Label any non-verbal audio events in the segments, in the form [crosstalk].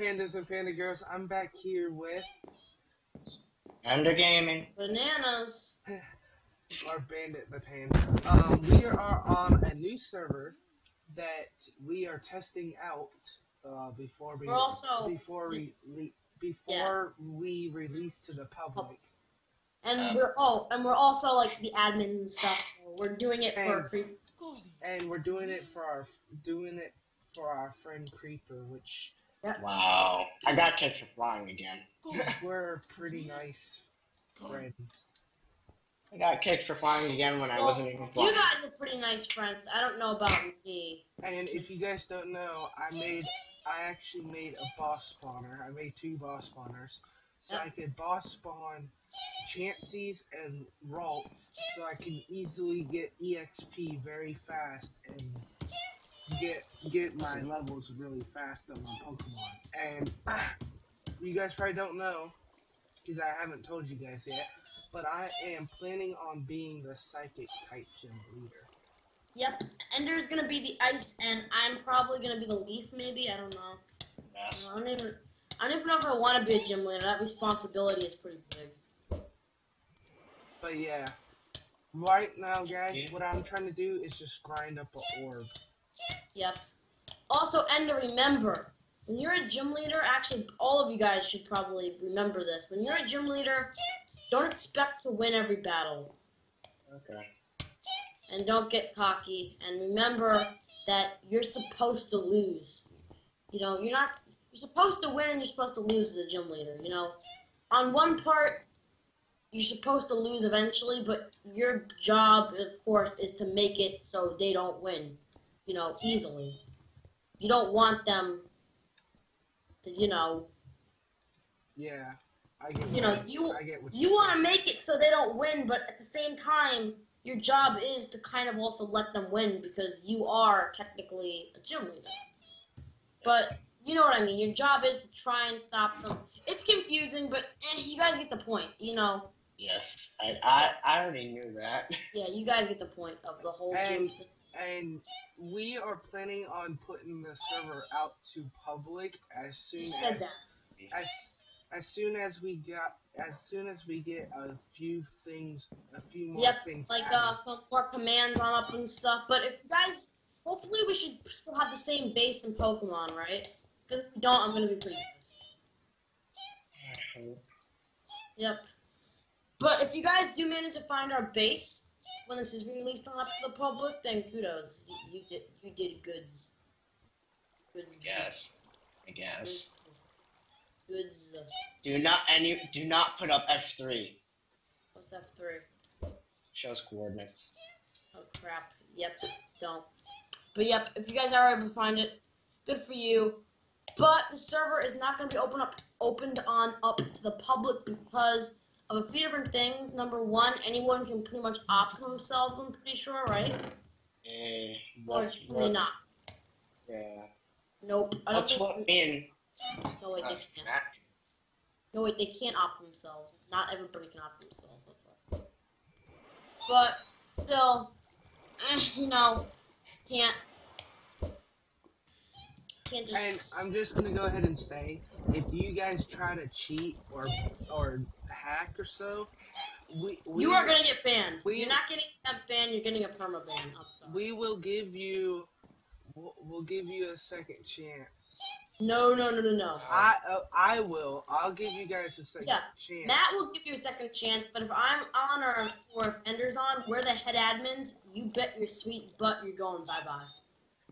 pandas and panda girls? I'm back here with Ender Gaming. Bananas. [sighs] our bandit, the panda. Um, we are on a new server that we are testing out uh, before we We're also- before we le- before we release to the public. And Um, we're oh, and we're also like the admin and stuff. We're doing it for And- creep. and we're doing it for our doing it for our friend Creeper, which Wow. I got kicked for flying again. we're pretty nice friends. I got kicked for flying again when I wasn't even flying. You guys are pretty nice friends. I don't know about me. And if you guys don't know, I made I actually made a boss spawner. I made two boss spawners. So Yep. I could boss spawn Chanseys and Ralts so I can easily get EXP very fast and get get my levels really fast on my Pokemon. And ah, you guys probably don't know because I haven't told you guys yet, but I am planning on being the psychic type gym leader. Yep. Ender's gonna be the ice, and I'm probably gonna be the leaf. Maybe I don't know. Yes. I don't even. I don't even know if I want to be a gym leader. That responsibility is pretty big. But yeah, right now, guys, Yeah. what I'm trying to do is just grind up an orb. Yep. Also, and to remember, when you're a gym leader, actually, all of you guys should probably remember this. When you're a gym leader, don't expect to win every battle. Okay. And don't get cocky. And remember that you're supposed to lose. You know, you're not. You're supposed to win and you're supposed to lose as a gym leader. You know, on one part, you're supposed to lose eventually, but your job, of course, is to make it so they don't win. You know, easily. You don't want them to, you know, Yeah, I get. You what know, you- I get what you want to make it so they don't win, but at the same time, your job is to kind of also let them win because you are technically a gym leader. But you know what I mean. Your job is to try and stop them. It's confusing, but eh, you guys get the point. You know, Yes. I, I, I already knew that. yeah, you guys get the point of the whole gym And- thing. And we are planning on putting the server out to public as soon You said as that. as as soon as we got as soon as we get a few things, a few more Yep, things. like added. uh, some more commands on up and stuff. But if you guys, hopefully, we should still have the same base in Pokemon, right? Because if we don't, I'm gonna be pretty. Yep. But if you guys do manage to find our base when this is released on to the public, then kudos. You, you did you did goods. Goods. I guess. I guess. Goods. Do not any do not put up F three. What's F three? Shows coordinates. Oh crap. Yep. Don't. But yep. If you guys are able to find it, good for you. But the server is not going to be open up opened on up to the public because of a few different things. Number one, anyone can pretty much opt themselves. I'm pretty sure, right? Eh, Or really what? not. Yeah. Nope. I don't What's think. what mean? No, wait, they can't. No, wait, they can't opt themselves. Not everybody can opt themselves. But still, eh, you know, can't can't And. I'm just gonna go ahead and say, if you guys try to cheat or or hack or so, we, we you are gonna get banned. we- You're not getting a ban. You're getting a perma ban. We will give you we'll, we'll give you a second chance. No, no, no, no, no. I uh, I will. I'll give you guys a second Yeah, chance. Matt will give you a second chance, but if I'm on or or if Ender's on, we're the head admins. You bet your sweet butt you're going bye bye.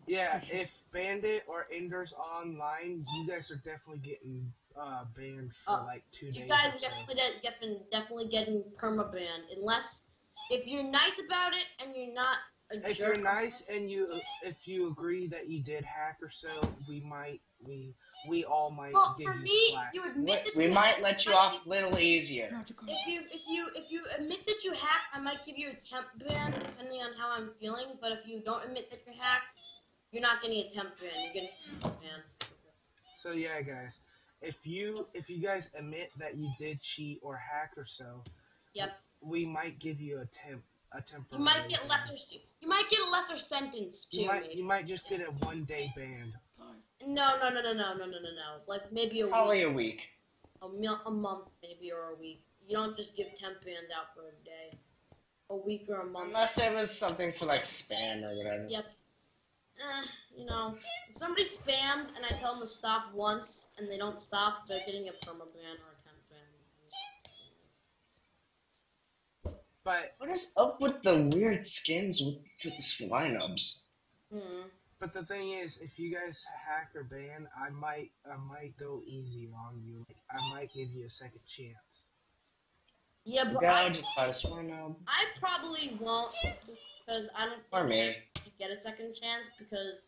Yeah, if Bandit or Ender's online, you guys are definitely getting uh, banned for Uh, like two You days. You guys or are so. definitely de- definitely definitely getting perma banned unless if you're nice about it and you're not a If jerk. you're nice and you if you agree that you did hack or so, we might we we all might Well, give for you me, slack. you admit that We you might let you off a little easier. If you if you if you admit that you hacked, I might give you a temp ban depending on how I'm feeling. But if you don't admit that you're hacked, you're not getting a temp ban. You're getting a temp ban. So yeah, guys, if you if you guys admit that you did cheat or hack or so, Yep. we might give you a temp a temporary. You might get ban. lesser. You might get a lesser sentence too. You might maybe. you might just get a one day ban. No, no, no, no, no, no, no, no, no. Like maybe a week, Probably a week. a, mil- a month, maybe, or a week. You don't just give temp bans out for a day, a week or a month. Unless it was something for like spam or whatever. Yep. Eh, you know, if somebody spams and I tell them to stop once and they don't stop, they're getting a permaban or a temp ban. But What is up with the weird skins with, with the Slinubs? Hmm. but the thing is, if you guys hack or ban, I might I might go easy on you. Like, I might give you a second chance. Yeah, but Yeah, I, just buy a Slinub. I probably won't because I don't Or me. to get a second chance because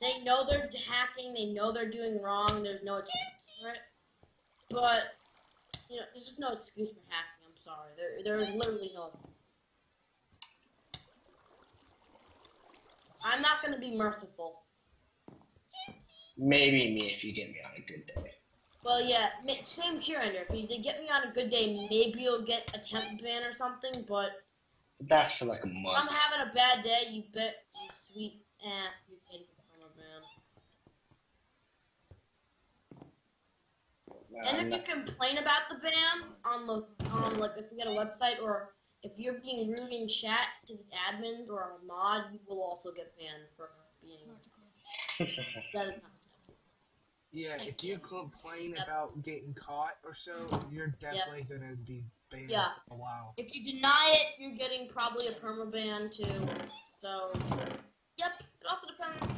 they know they're hacking, they know they're doing wrong, there's no excuse for it. But you know, there's just no excuse for hacking. I'm sorry, there there is literally no. excuse. I'm not gonna be merciful. Maybe me if you get me on a good day. Well, yeah, same here, Ender. If you did get me on a good day, maybe you'll get a temp ban or something. But That's for like a if I'm having a bad day, you bet you sweet ass you're getting a ban. No, And if you complain about the ban on the on like if you get a website or if you're being rude in chat to the admins or a mod, you will also get banned for being [laughs] that is not. Yeah, Thank if you complain Yep. about getting caught or so, you're definitely gonna be banned Yeah. for a while. If you deny it, you're getting probably a permaban too. So, yep. It also depends.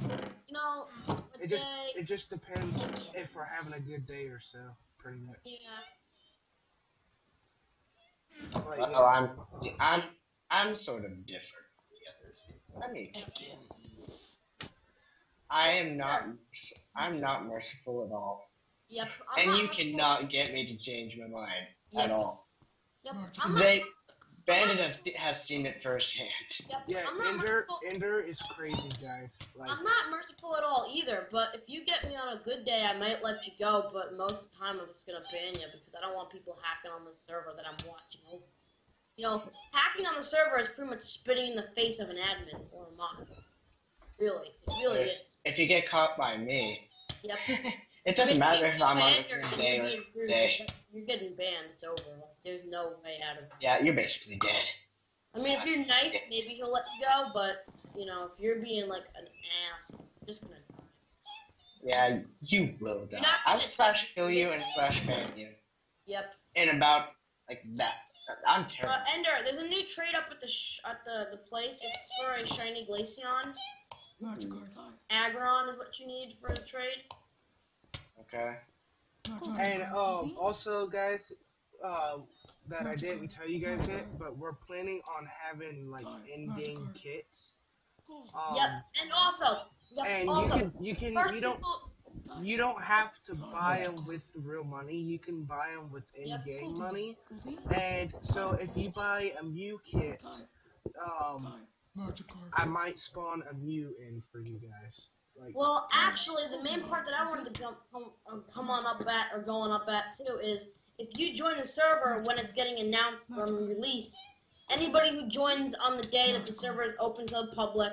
You know, what It just day. it just depends if we're having a good day or so, pretty much. Yeah. But, Uh-oh, yeah. I'm, I'm, I'm sort of different from the others. Let me begin. I am not, I'm not merciful at all, Yep. I'm and you merciful. cannot get me to change my mind at all. Yep. Mm. I'm not, They, Bandit has, has seen it firsthand. yep. Yeah, I'm not Ender merciful. Ender is crazy, guys. Like I'm not merciful at all either, but if you get me on a good day, I might let you go, but most of the time I'm just gonna ban you because I don't want people hacking on the server that I'm watching over. You know, hacking on the server is pretty much spitting in the face of an admin or a mod. Really, it really Yes. is. If you get caught by me, Yep. [laughs] it doesn't matter if I'm on you're- day or rude, day. You're getting banned. It's over. Like, there's no way out of it. Yeah, you're basically dead. I mean, if you're nice, maybe he'll let you go, but you know, if you're being like an ass, you're just gonna. Yeah, you will die. I'll slash kill you and slash ban you. Yep. In about, like, that. I'm terrible. Uh, Ender, there's a new trade up at the sh- at the the place. It's for a shiny Glaceon. Aggron is what you need for the trade. Okay. and um also guys, uh that I didn't tell you guys yet, but we're planning on having like in-game kits. Um, yep. And also, yep. And you can you can you don't people, you don't have to buy them with real money. You can buy them with in-game money. And so if you buy a Mew kit, um, I might spawn a Mew in for you guys. Like, Well, actually, the main part that I wanted to jump come, um, come on up at or going up at too is if you join the server when it's getting announced from release, anybody who joins on the day that the server is open to the public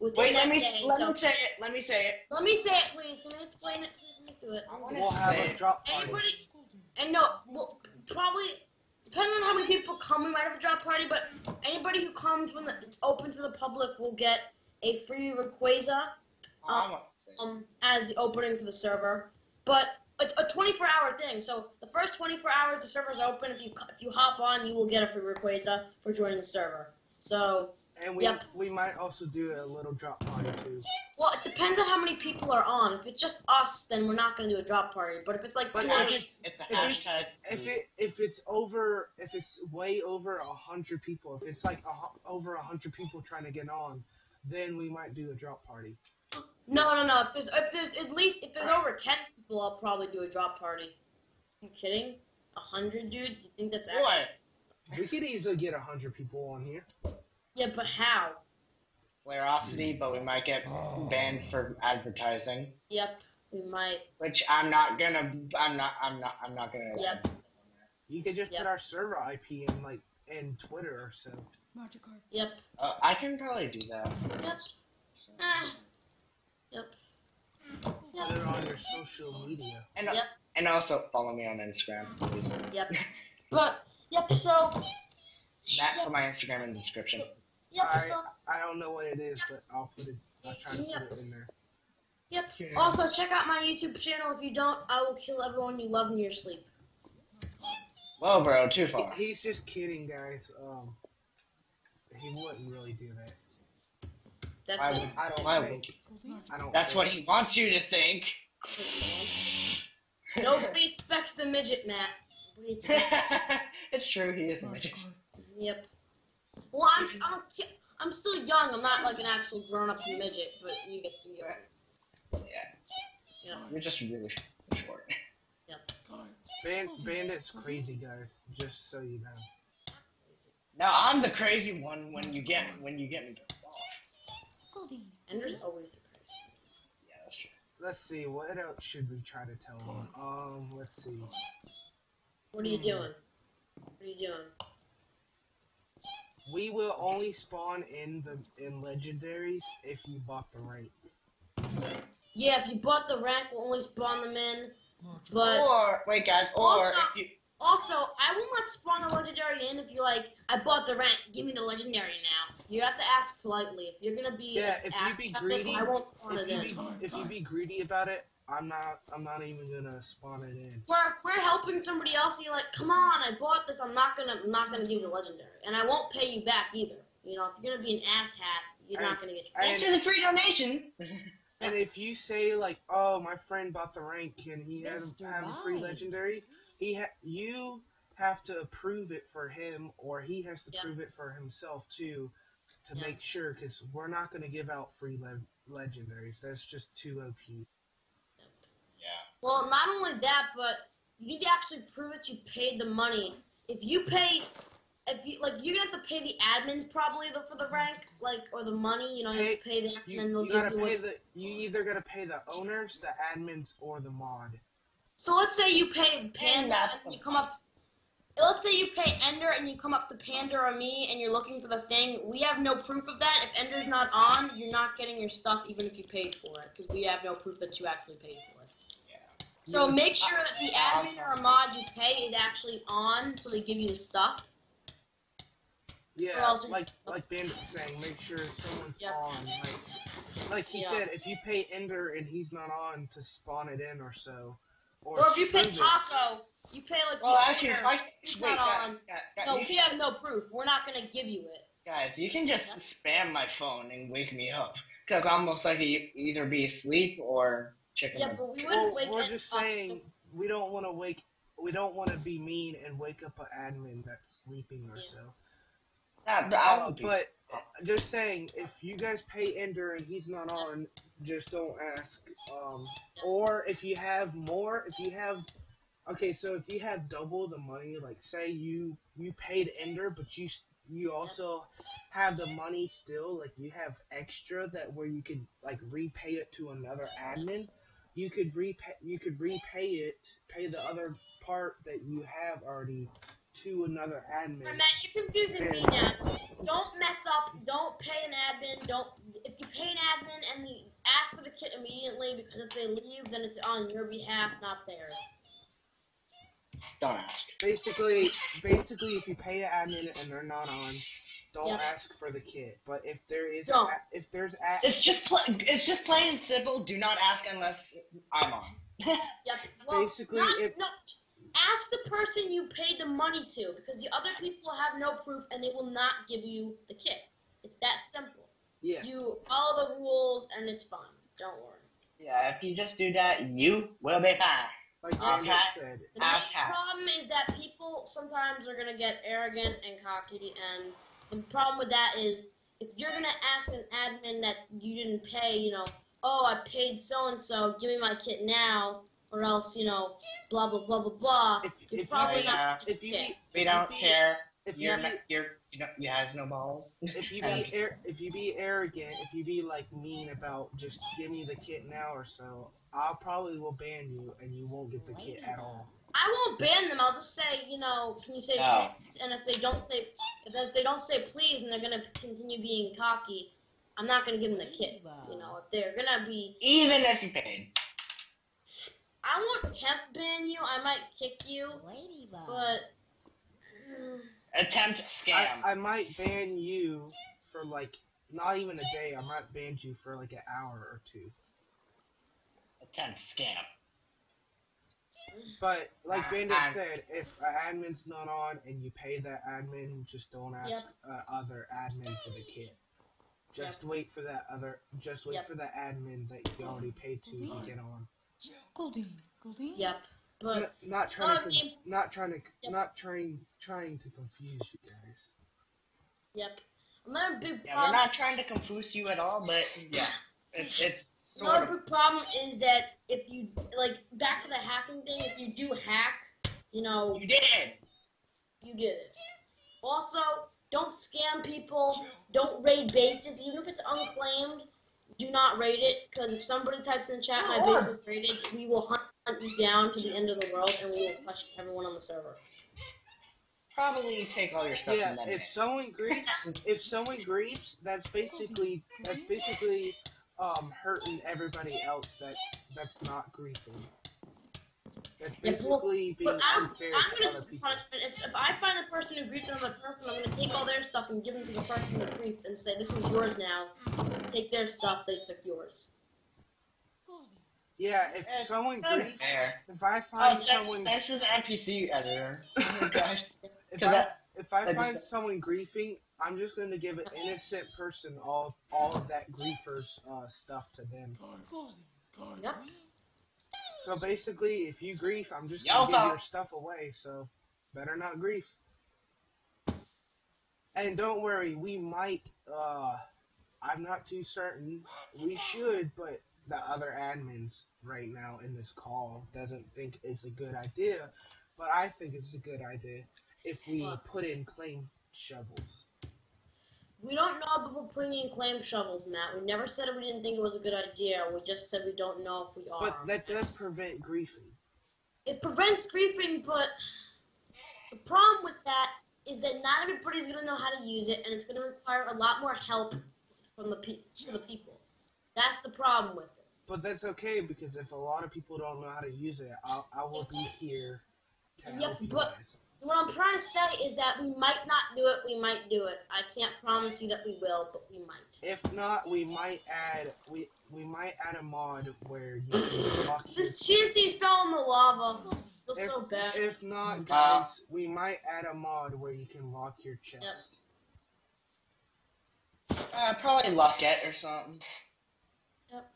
within Wait, that let me day. let so me say it. Let me say it. let me say it, please. Can I explain it? Please let me do it. I want we'll to have say a it. drop party. Anybody, and no, well, probably depending on how many people come, we might have a drop party. But anybody who comes when the, it's open to the public will get a free Rayquaza I want to say um, as the opening for the server. But it's a 24 hour thing. So the first 24 hours the server's open. If you if you hop on, you will get a free Rayquaza for joining the server. So And we Yep. we might also do a little drop party too. well, it depends on how many people are on. If it's just us, then we're not gonna do a drop party. But if it's like But two if hundred, it's- It's the if it's- If it if it's over if it's way over a hundred people, if it's like a, over a hundred people trying to get on, then we might do a drop party. no, no, no. If there's if there's at least if there's over 10 people, I'll probably do a drop party. You kidding? A hundred, dude? You think that's actually? What? We could easily get a hundred people on here. Yeah, but how? Plerosity, but we might get banned for advertising. Yep, we might. Which I'm not gonna. I'm not. I'm not. I'm not gonna. Yep. You could just Yep. put our server IP in like in Twitter or so. Yep. Uh, I can probably do that. Yep. Ah. Yep. Put it on your social media. And Yep. and also follow me on Instagram. Please. Yep. [laughs] But yep. So That yep. for my Instagram in the description. Yep. I, So I don't know what it is, but I'll put it. I'll try to Yep. put it in there. yep. Okay. Also check out my YouTube channel. If you don't, I will kill everyone you love in your sleep. Well, bro, too He- far. He's just kidding, guys. Um, he wouldn't really do that. That's I it. I don't I think. would. I don't. That's think. what he wants you to think. [laughs] Nobody expects the midget, Matt. [laughs] Expects. it's true. He is a midget. Yep. Well, I'm I'm, a kid, I'm still young. I'm not like an actual grown-up midget, but you get you get. Yeah. Yeah. You're just really short. Band, Bandit's crazy, guys. Just so you know. No, I'm the crazy one when you get when you get me pissed off. And there's always the crazy. Yeah, that's true. Let's see. What else should we try to tell him? Um, let's see. What are you doing? What are you doing? We will only spawn in the in legendaries if you bought the rank. Yeah, if you bought the rank, we'll only spawn them in. But or wait, guys. Or Also- if you, also, I will not spawn a legendary in if you're like, I bought the rank, give me the legendary now. You have to ask politely. If you're gonna be Yeah, if you be ass- greedy- I won't spawn If it you in. be if you be greedy about it, I'm not I'm not even gonna spawn it in. Where if we're helping somebody else and you're like, come on, I bought this, I'm not gonna I'm not gonna give you the legendary, and I won't pay you back either. You know, if you're gonna be an ass hat, you're not gonna get. I- thanks for the free donation. [laughs] And if you say like, oh, my friend bought the rank and he had Mr. have a free legendary, he ha- you have to approve it for him, or he has to Yeah. prove it for himself too, to Yeah. make sure, because we're not gonna give out free le- legendaries. That's just too OP. Yeah. Well, not only that, but you need to actually prove that you paid the money. If you pay, if you like, you're gonna have to pay the admins probably the, for the rank, like, or the money. You know, you have to pay them, You, and then they'll you give gotta you pay the you either gotta pay the owners, the admins, or the mod. So let's say you pay Panda and you come up. Let's say you pay Ender and you come up to Panda or me and you're looking for the thing. We have no proof of that. If Ender's not on, you're not getting your stuff even if you paid for it because we have no proof that you actually paid for it. Yeah. So make sure that the admin or a mod you pay is actually on, so they give you the stuff. Yeah, else like it's- like Bandit's saying, make sure someone's Yep. on. Like like he Yeah. said, if you pay Ender and he's not on to spawn it in or so, or, Or if you pay prove it- Taco, you pay like Well, actually, owner. if I He's wait, not guys, on. guys, guys, No, we have no proof. We're not gonna give you it. guys, you can just Yep. spam my phone and wake me up because I'll most likely either be asleep or checking. Yeah, my- but we Well, wouldn't wake we're it just up. saying we don't want to wake. We don't want to be mean and wake up an admin that's sleeping or Yeah. so. Nah, but Uh, but just saying, if you guys pay Ender and he's not on, just don't ask. Um, or if you have more, if you have, okay, so if you have double the money, like say you you paid Ender, but you you also have the money still, like you have extra that where you could like repay it to another admin, you could repay you could repay it, pay the other part that you have already to another admin. Alright, Matt, you're confusing me now. Don't mess up. Don't pay an admin. Don't. If you pay an admin and the ask for the kit immediately, because if they leave, then it's on your behalf, not theirs. Don't ask. basically basically if you pay an admin and they're not on don't Yep. ask for the kit but if there is a, if there's a, It's just pl- it's just plain and simple. Do not ask unless I'm on. [laughs] Yep. Well, Basically, not, if- no. Ask the person you paid the money to, because the other people have no proof and they will not give you the kit. It's that simple. yeah You follow the rules and it's fine. Don't worry. yeah, if you just do that, you will be fine. like Okay. Bandit said The main problem is that people sometimes are gonna get arrogant and cocky, and the problem with that is if you're gonna ask an admin that you didn't pay, you know, oh I paid so and so, give me my kit now, or else you know, blah blah blah blah blah. if, You're if probably you, not. Uh, if you Yeah. We don't if care. if you You're be, not, you're you know you has no balls. if you [laughs] be ar- if you be arrogant if you be like mean about just give me the kit now or so I'll probably will ban you and you won't get the kit at all I won't ban them. I'll just say, you know, can you say No. please? And if they don't say, if, if they don't say please, and they're gonna continue being cocky, I'm not gonna give them the kit. You know, if they're gonna be Even if you paid. I won't temp ban you. I might kick you, Ladybug. but mm, Attempt I, scam. I might ban you for like not even a day. I might ban you for like an hour or two. Attempt scam. But like Ah, Bandit I- said, if an admin's not on and you pay that admin, just don't ask Yep. uh, other admin for the kit. Just wait for that other. Just wait Yep. for that admin that you already paid to to get on. Goldie. Goldie. yep. But N- not trying to, Um, con- not trying to, Yep. not trying, trying to confuse you guys. yep. Another big Yeah, we're not trying to confuse you at all, but yeah, it's it's sort Another of. big problem is that if you like back to the hacking thing, if you do hack, you know, You did. you did it. Also, don't scam people. Don't raid bases, even if it's unclaimed. Do not raid it, because if somebody types in chat, my base was raided, we will hunt you down to the end of the world, and we will crush everyone on the server. Probably take all your stuff Yeah, and then. if someone griefs, if someone griefs, that's basically that's basically um hurting everybody else that's that's not griefing. That's Yeah, well, basically being But I'm, unfair I'm to gonna other do the people. punishment. If, if I find the person who griefed another person, I'm gonna take all their stuff and give them to the person who griefed and say, "This is yours now. Take their stuff. They took yours." Yeah, if Eh, someone Kinda griefs, fair. if I Oh, find thanks, someone, thanks for the NPC editor. [laughs] Oh my gosh. if 'Cause I that- if I I just- find someone griefing, I'm just gonna give an innocent person all all of that griefer's uh, stuff to them. Goldie. Goldie. Yep. So basically, if you grief, I'm just Yo, gonna give your stuff away. So better not grief. And don't worry, we might. uh I'm not too certain. We should, but the other admins right now in this call doesn't think it's a good idea. But I think it's a good idea if we What? put in claim shovels. We don't know if we're putting in claim shovels, Matt. We never said we didn't think it was a good idea. We just said we don't know if we are. But that does prevent griefing. it prevents griefing, but the problem with that is that not everybody's gonna know how to use it, and it's gonna require a lot more help from the pe- to the people. That's the problem with it. But that's okay because if a lot of people don't know how to use it, I'll, I will be here to Yep, help you but- guys. What I'm trying to say is that we might not do it. We might do it. I can't promise you that we will, but we might. If not, we might add we we might add a mod where you can lock your. This Chansey fell in the lava. Feels If, so bad. if not, Uh, guys, we might add a mod where you can lock your chest. Yep. Uh, probably Lockette or something. Yep.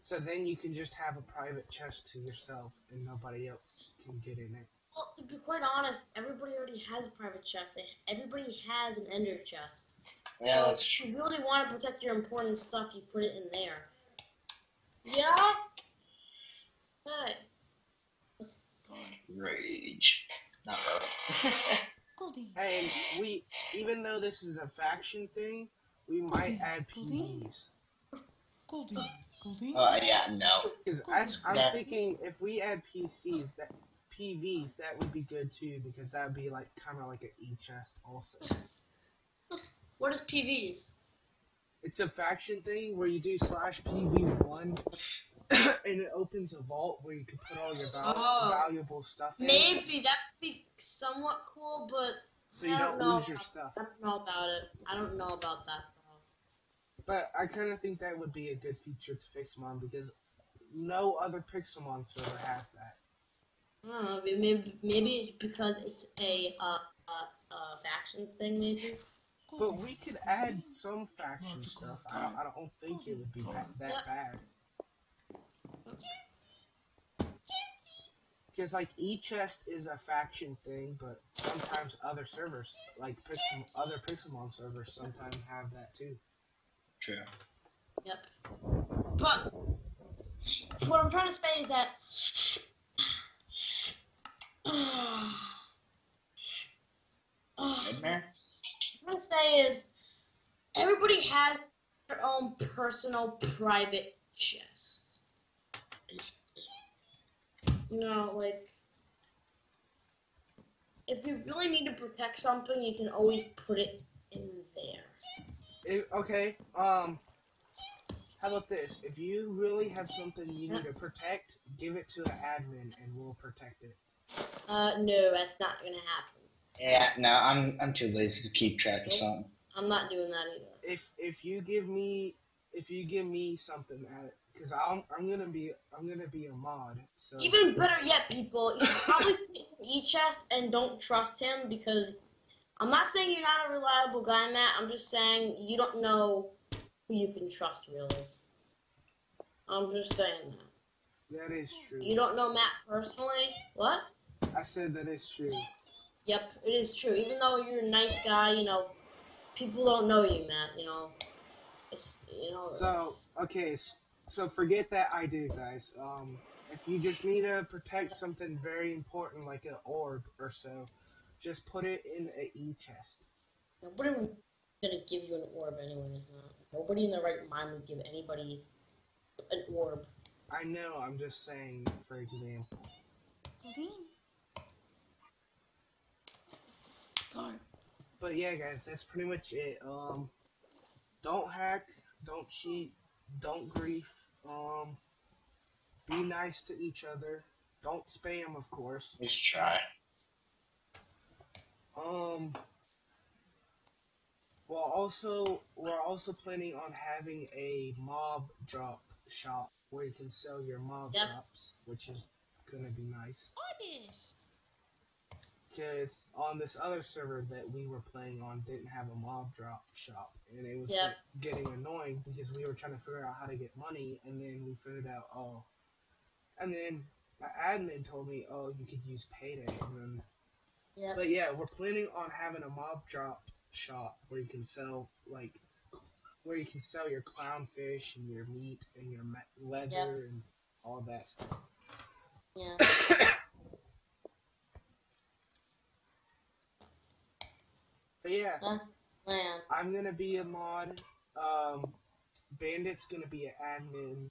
So then you can just have a private chest to yourself and nobody else can get in it. Well, to be quite honest, everybody already has a private chest. Everybody has an ender chest. Yeah, So that's if you really want to protect your important stuff, you put it in there. Yeah. Okay. Rage. Not really. [laughs] Goldie. And we, even though this is a faction thing, we might add Pvs. Goldie. Goldie. uh, yeah, no. Because I'm Yeah. thinking if we add PCs, that PVs, that would be good too, because that would be like kind of like an E chest also. [laughs] What is PVs? It's a faction thing where you do slash PV1, [coughs] and it opens a vault where you can put all your val- Oh. valuable stuff in, Maybe that would be somewhat cool, but so you I don't don't know lose your about- stuff. I don't know about it. I don't know about that though. But I kind of think that would be a good feature to Pixelmon because no other Pixelmon server has that. I know. Maybe maybe because it's a uh uh, uh factions thing. Maybe. But we could add some faction stuff. I don't, I don't think it would be that, that bad. Because like e-chest is a faction thing, but sometimes other servers, like Pixel, other Pixelmon servers, sometimes have that too. True. Yep. But what I'm trying to say is that Nightmare? What I'm trying to say is everybody has their own personal private chest. You know, like if you really need to protect something, you can always put it in there. Okay, um, How about this? If you really have something you need to protect, give it to an admin and we'll protect it. Uh, no, that's not gonna happen. Yeah, no, I'm I'm too lazy to keep track of something. I'm not doing that either. If if you give me if you give me something at because I'm I'm gonna be I'm gonna be a mod. So Even better yet, people, you should probably [laughs] pick an e-chest and don't trust him because I'm not saying you're not a reliable guy, Matt. I'm just saying you don't know who you can trust, really. I'm just saying that. that is true. You don't know Matt personally. What? I said that is true. Yep, it is true. Even though you're a nice guy, you know, people don't know you, Matt. You know, it's you know. So okay, so forget that I do, guys. Um, if you just need to protect something very important like an orb or so, just put it in a e chest. Nobody gonna give you an orb anyway. Nobody in their right mind would give anybody an orb. I know. I'm just saying, for example. Goldeen. God. But yeah, guys, that's pretty much it. Um, don't hack, don't cheat, don't grief. Um, be nice to each other. Don't spam, of course. Let's try. Um. Well, also we're also planning on having a mob drop shop where you can sell your mob Yep. drops, which is gonna be nice. What is? Because on this other server that we were playing on didn't have a mob drop shop, and it was Yep. like, getting annoying because we were trying to figure out how to get money, and then we figured out oh, and then my admin told me oh you could use payday, and then Yep. But yeah, we're planning on having a mob drop shop where you can sell like where you can sell your clownfish and your meat and your leather Yep. and all that stuff. Yeah. [coughs] But yeah, That's the plan. I'm gonna be a mod. Um, Bandit's gonna be an admin.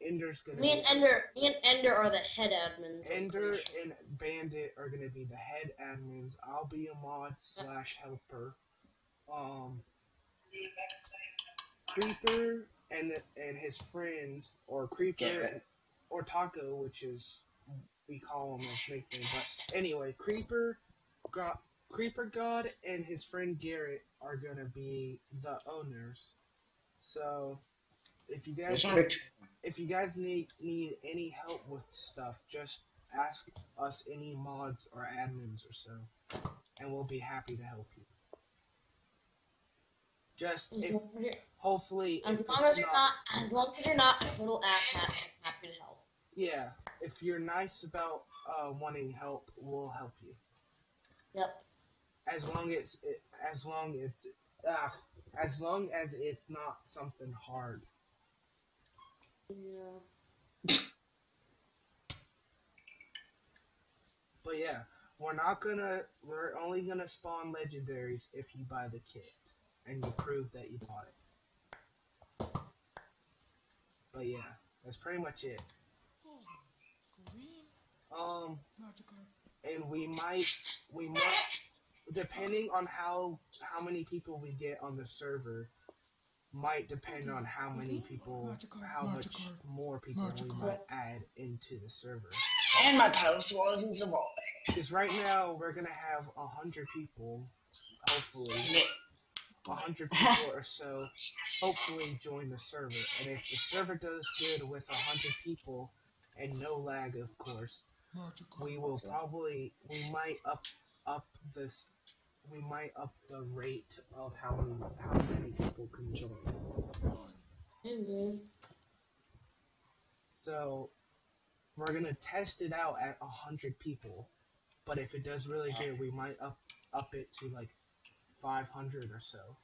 Ender's gonna Me be and Ender, me and Ender are the head admins. Ender sure. and Bandit are gonna be the head admins. I'll be a mod slash helper. Um, Creeper and and his friend or Creeper Garrett. or Taco, which is we call him as nickname. But anyway, Creeper, God, Creeper God, and his friend Garrett are gonna be the owners. So if you guys Let's if you guys need need any help with stuff, just ask us any mods or admins or so, and we'll be happy to help you. Just if, long as you're- hopefully, As if long as you're not, as long as you're not a total asshat, I'm happy to help. yeah, if you're nice about uh, wanting help, we'll help you. Yep. As long as it, as long as uh, as long as it's not something hard. Yeah. [coughs] But yeah, we're not gonna. We're only gonna spawn legendaries if you buy the kit and you prove that you bought it. But yeah, that's pretty much it. Um, and we might, we might, depending on how how many people we get on the server, might depend on how many people, how much more people we might add into the server. And my post wasn't evolving. Because right now we're gonna have a hundred people, hopefully. a hundred people or so hopefully join the server. And if the server does good with a hundred people and no lag, of course, Magikarp. we will probably we might up up this we might up the rate of how many how many people can join. Mhm. So we're gonna test it out at a hundred people, but if it does really good, we might up up it to like five hundred or so.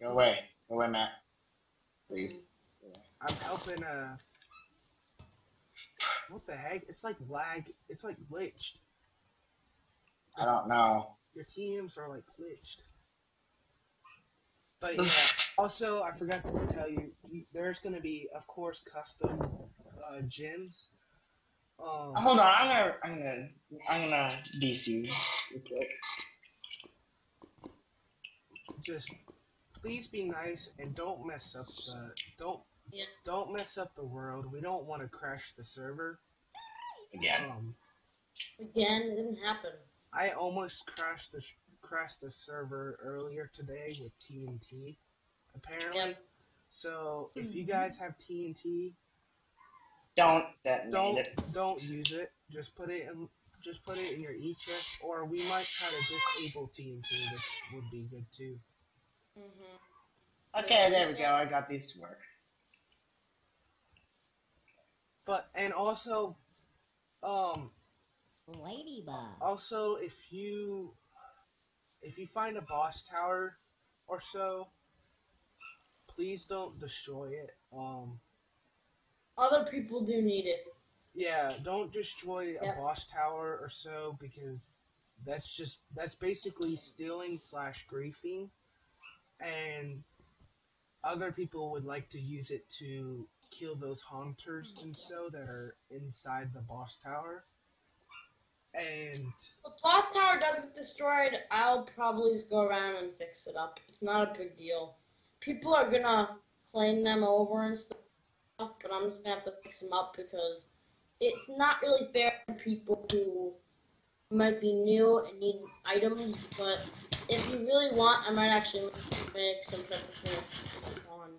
Go away. Go away, Matt. Please. I'm helping uh what the heck? It's like lag it's like glitched. I don't know. Your teams are like glitched. But yeah, also I forgot to tell you, you there's gonna be of course custom uh gyms. Um Hold on. I'm gonna. I'm gonna. I'm gonna DC real quick. just please be nice and don't mess up the don't Yeah. don't mess up the world. We don't want to crash the server. Again. Um, Again, it didn't happen. I almost crashed the crashed the server earlier today with TNT. Apparently. Yep. So if you guys have TNT, Don't don't it. don't use it. Just put it in just put it in your e chest, or we might try to disable TNT, which would be good too. hmm Okay, there we go. I got these to work. But and also, um, Ladybug. also if you if you find a boss tower or so, please don't destroy it. Um, Other people do need it. yeah, don't destroy a boss tower or so because that's just that's basically stealing slash griefing, and other people would like to use it to kill those haunters and so that are inside the boss tower. And If the boss tower doesn't get destroyed, I'll probably just go around and fix it up. It's not a big deal. People are gonna claim them over and stuff, but I'm just gonna have to fix them up because it's not really fair to people who might be new and need items. But if you really want, I might actually make some peppermints spawn.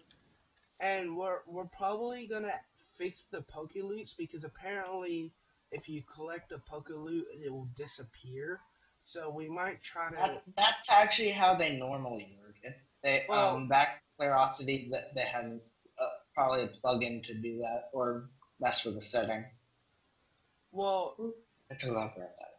and we're we're probably gonna fix the poke loots because apparently if you collect a poke loot it will disappear. So we might try to That, that's actually how they normally work. If they Well- um back Clarosity that they had uh, probably a plugin to do that or mess with the setting. well It took for that.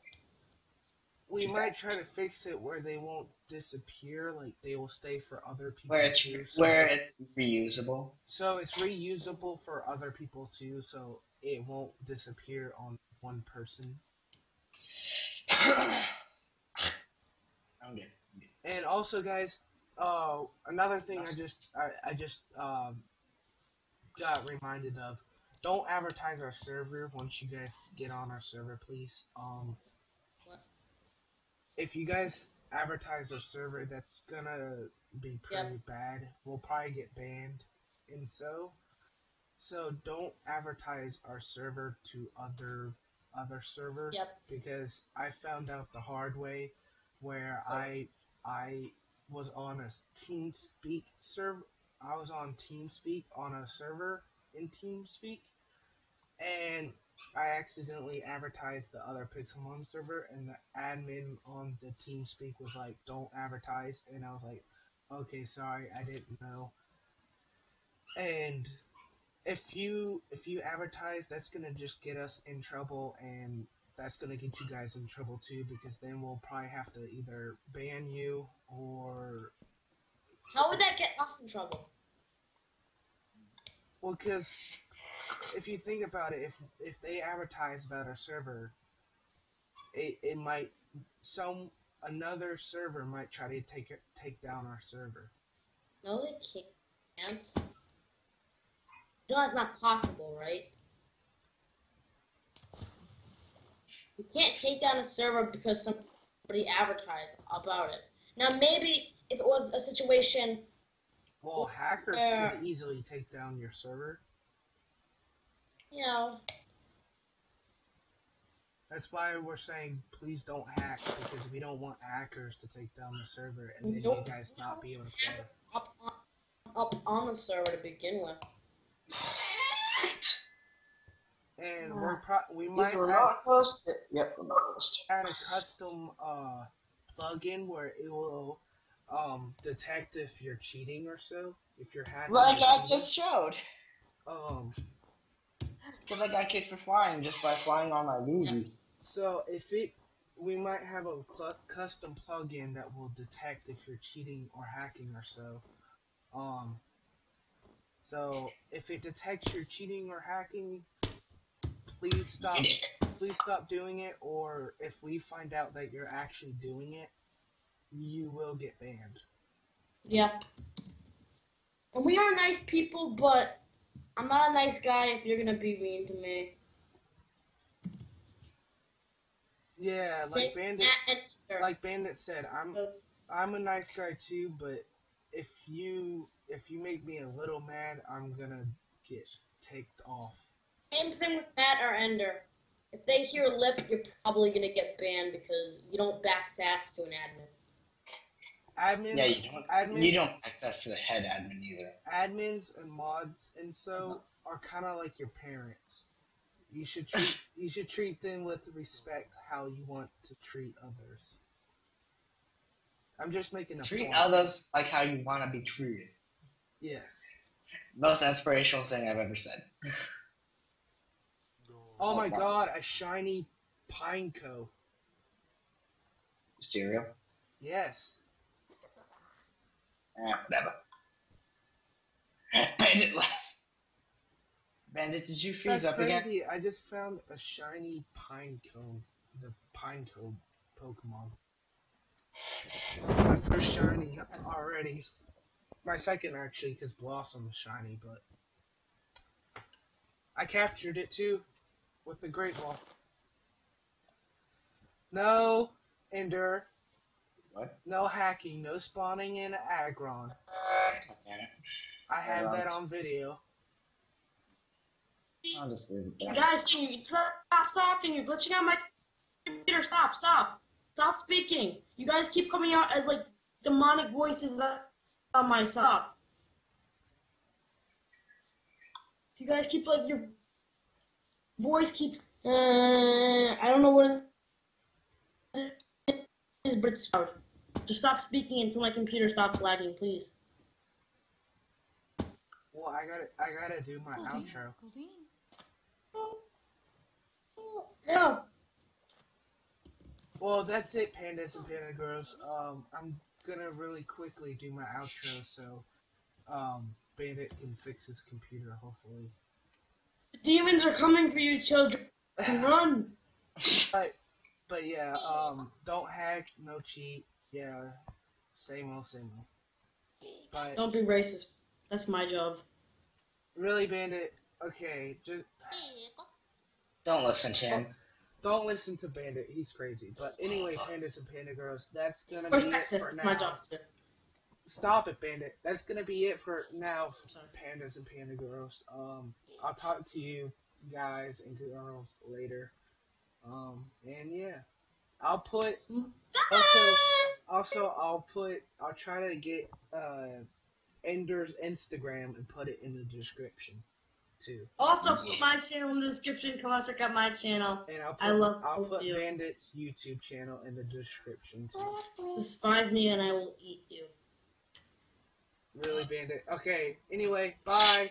we might try to fix it where they won't disappear, like they will stay for other people Where it's too. So, where it's reusable. so it's reusable for other people too, so it won't disappear on one person. I'm good. And also, guys, uh, another thing I just I, I just um, got reminded of: don't advertise our server once you guys get on our server, please. Um, What? if you guys advertise our server, that's gonna be pretty bad. We'll probably get banned, and so so don't advertise our server to other other servers Yep. because I found out the hard way where So- I I was on a TeamSpeak server. I was on TeamSpeak on a server in TeamSpeak, and I accidentally advertised the other Pixelmon server, and the admin on the TeamSpeak was like, "Don't advertise," and I was like, "Okay, sorry, I didn't know." And if you if you advertise, that's gonna just get us in trouble, and that's gonna get you guys in trouble too, because then we'll probably have to either ban you or How would that get us in trouble? well, because if you think about it, if if they advertise about our server, it it might some another server might try to take it take down our server. No, they can't. No, that's not possible, right? You can't take down a server because somebody advertised about it. Now, maybe if it was a situation, Well, hackers could easily take down your server. you know, That's why we're saying please don't hack because we don't want hackers to take down the server and then you guys not be able to play. up on, up on the server to begin with. And we're pro- we might We're add, not host. Yep, we're not host. add a custom uh plugin where it will um detect if you're cheating or so. If you're hacking. Like I cheating. just showed. um Because I got kicked for flying just by flying on my movie. so if it we might have a custom plugin that will detect if you're cheating or hacking or so. Um so if it detects you're cheating or hacking, please stop please stop doing it or if we find out that you're actually doing it, you will get banned. Yep. And we are nice people, but I'm not a nice guy if you're gonna be mean to me. Yeah, like Bandit like Bandit said, I'm I'm a nice guy too, but if you if you make me a little mad, I'm gonna get taked off. Same thing with Matt or Ender. If they hear lip, you're probably gonna get banned because you don't back sass to an admin. Admins, Yeah, you don't. admins, You don't access to the head admin either. admins and mods and so uh-huh. are kind of like your parents. You should treat you should treat them with respect how you want to treat others. I'm just making a Treat point. others like how you want to be treated. Yes. Most inspirational thing I've ever said. Oh my god, a shiny pineco. Cereal. Yes. Eh, whatever. [laughs] Bandit left. Bandit, did you freeze That's up again? crazy. I just found a shiny pinecone. The pinecone Pokemon. [laughs] My first shiny already. My second actually, because Blossom was shiny, but I captured it too with the Great Ball. No, Ender. What? No hacking. No spawning in Aggron. I have that on video. I'll just leave it You there. guys, can you stop talking? You're glitching out my computer. Stop, stop, stop speaking. You guys keep coming out as like demonic voices on my side. You guys keep like your voice keeps. Uh, I don't know what it is, but it's loud. Just stop speaking until my computer stops lagging, please. Well, I gotta, I gotta do my outro. No. Well, that's it, pandas and panda girls. Um, I'm gonna really quickly do my outro so, um, Bandit can fix his computer, hopefully. Demons are coming for you, children. [laughs] Run. But, but yeah, um, don't hack, no cheat. Yeah, same old, same old. But Don't be racist. That's my job. really, Bandit, okay, just Don't listen to him. Don't listen to Bandit. He's crazy. But anyway, pandas and panda girls, that's gonna Or be it for now. my job too. Stop it, Bandit. That's gonna be it for now, I'm sorry. pandas and panda girls. Um, I'll talk to you guys and girls later. Um, and yeah, I'll put also also I'll put I'll try to get uh Ender's Instagram and put it in the description too. Also, put my channel in the description. Come on, check out my channel. And I'll put, I love I'll put you. Bandit's YouTube channel in the description too. Despise me and I will eat you. Really, Bandit. Okay. Anyway, bye.